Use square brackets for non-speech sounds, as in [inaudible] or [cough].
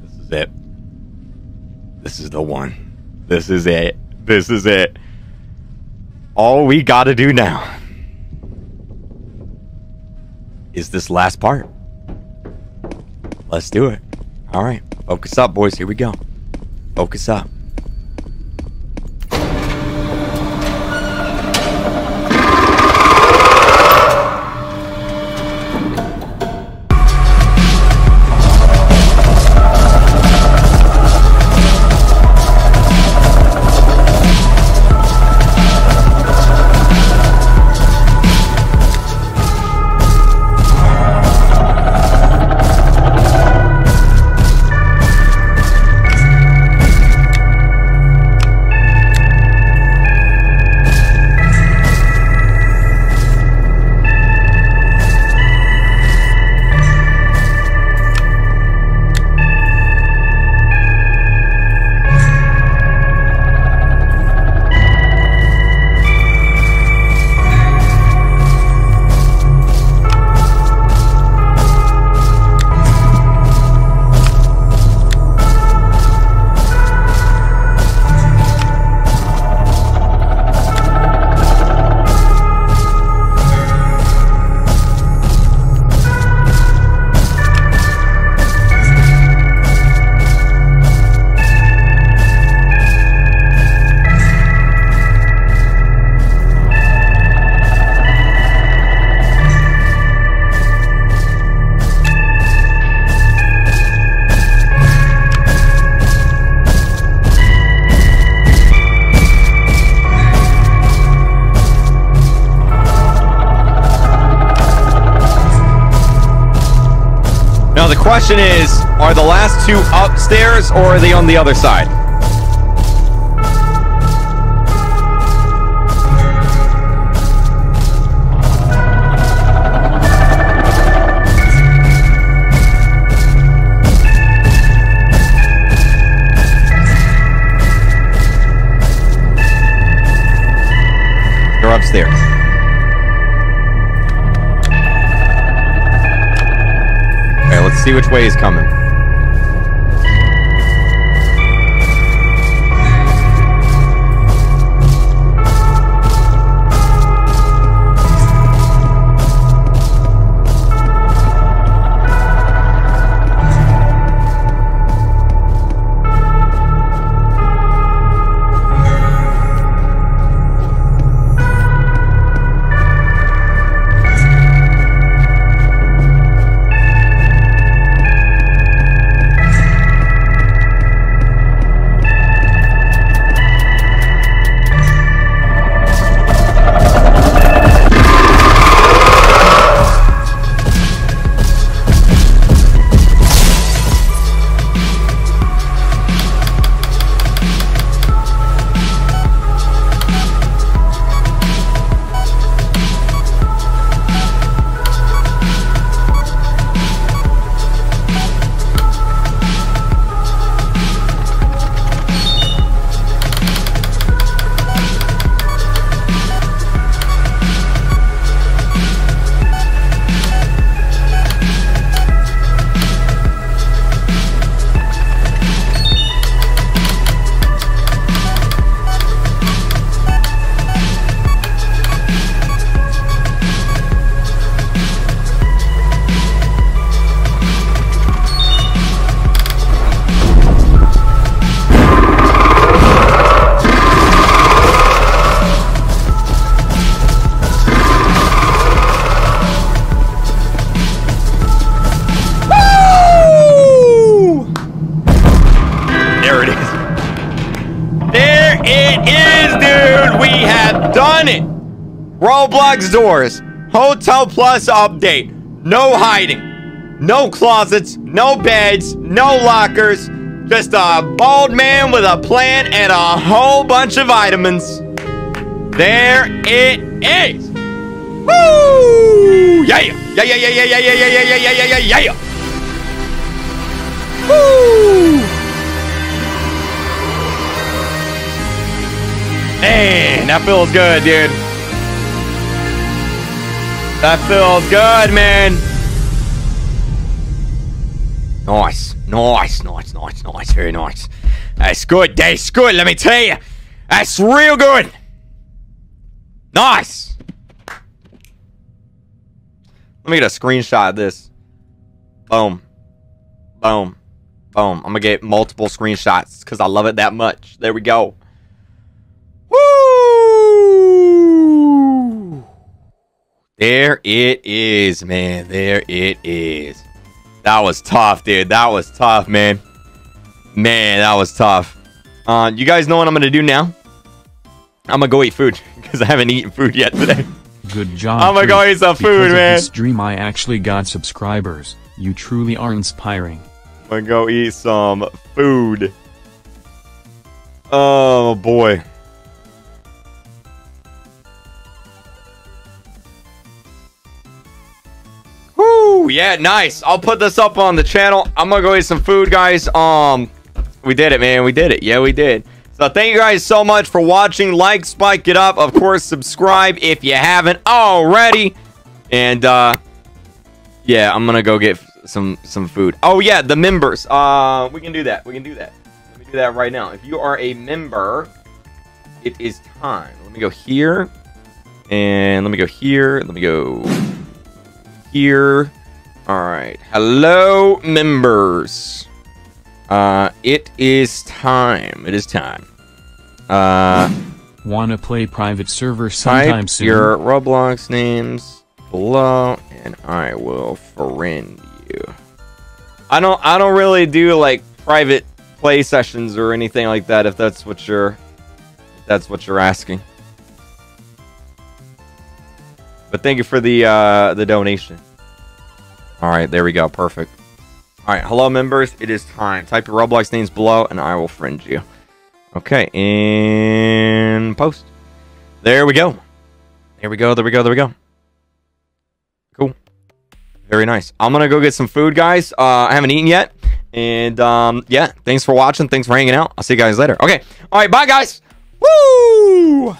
This is it. This is the one. This is it. This is it. All we gotta do now is this last part. Let's do it. All right. Focus up, boys. Here we go. Focus up. The question is, are the last two upstairs or are they on the other side? They're upstairs. See which way he's coming. We have done it. Roblox doors. Hotel Plus update. No hiding. No closets. No beds. No lockers. Just a bald man with a plan and a whole bunch of vitamins. There it is. Woo! Yeah! Yeah, yeah, yeah, yeah, yeah, yeah, yeah, yeah, yeah, yeah, yeah, yeah. Woo! Man. That feels good, dude. That feels good, man. Nice, nice, nice, nice, nice, very nice. That's good, that's good, let me tell you. That's real good. Nice. Let me get a screenshot of this. Boom. Boom. Boom. I'm gonna get multiple screenshots because I love it that much. There we go. Woo! There it is, man. There it is. That was tough, dude. That was tough, man. Man, that was tough. Uh, you guys know what I'm gonna do now? I'm gonna go eat food [laughs] because I haven't eaten food yet today. Good job. I'm gonna go eat some food, because man. Stream I actually got subscribers. You truly are inspiring. I'm gonna go eat some food. Oh boy. Yeah, nice. I'll put this up on the channel. I'm gonna go eat some food, guys. Um, we did it, man. We did it. Yeah, we did. So thank you guys so much for watching. Like, spike it up. Of course, subscribe if you haven't already. And uh, yeah, I'm gonna go get some some food. Oh yeah, the members. Uh, we can do that. We can do that. Let me do that right now. If you are a member, it is time. Let me go here, and let me go here. Let me go here. All right. Hello, members. Uh, it is time. It is time. Uh, Wanna play private server sometime type soon? your Roblox names below, and I will friend you. I don't. I don't really do like private play sessions or anything like that. If that's what you're, if that's what you're asking. But thank you for the uh, the donation. All right, there we go. Perfect. All right, hello members. It is time. Type your Roblox names below, and I will friend you. Okay, and post. There we go. There we go. There we go. There we go. Cool. Very nice. I'm gonna go get some food, guys. Uh, I haven't eaten yet, and um, yeah. Thanks for watching. Thanks for hanging out. I'll see you guys later. Okay. All right. Bye, guys. Woo!